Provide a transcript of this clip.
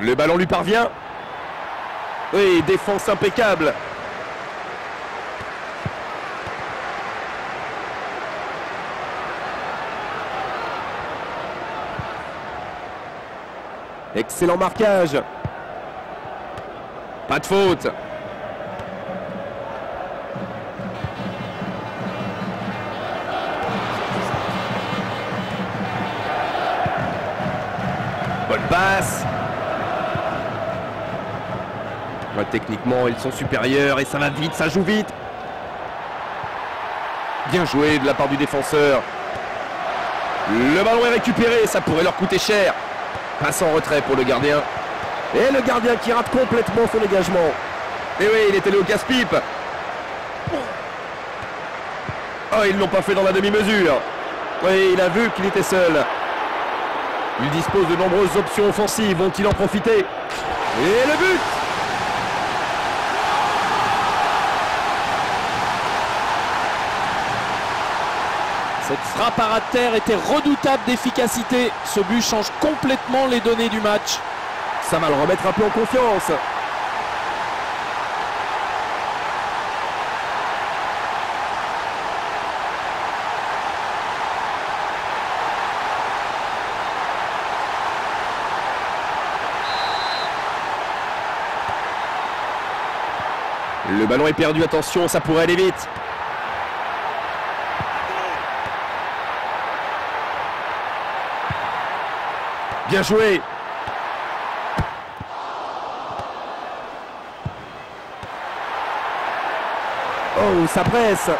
Le ballon lui parvient. Oui, défense impeccable. Excellent marquage. Pas de faute. Bonne passe. Techniquement, ils sont supérieurs et ça va vite, ça joue vite. Bien joué de la part du défenseur. Le ballon est récupéré, ça pourrait leur coûter cher. Passe en retrait pour le gardien. Et le gardien qui rate complètement son dégagement. Et oui, il était allé au casse-pipe. Oh, ils l'ont pas fait dans la demi-mesure. Oui, il a vu qu'il était seul. Il dispose de nombreuses options offensives. Vont-ils en profiter? Et le but Cette frappe à ras de terre était redoutable d'efficacité. Ce but change complètement les données du match. Ça va le remettre un peu en confiance. Le ballon est perdu, attention, ça pourrait aller vite. Bien joué. Oh, ça presse.